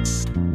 Bye.